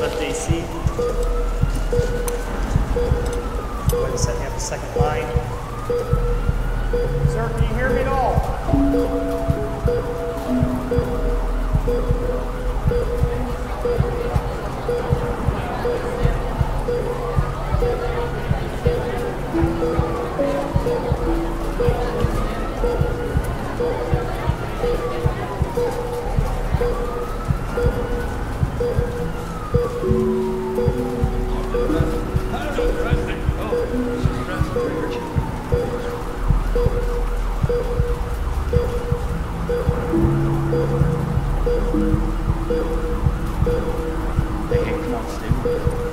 but they see. Like I said, you have the second line. Sir, can you hear me at all? Tegen knap stil.